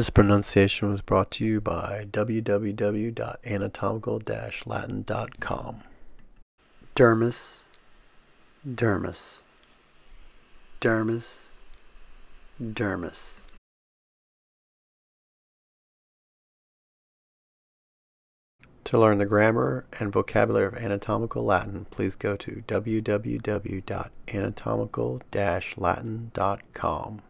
This pronunciation was brought to you by www.anatomical-latin.com. Dermis, dermis, dermis, dermis. To learn the grammar and vocabulary of anatomical Latin, please go to www.anatomical-latin.com.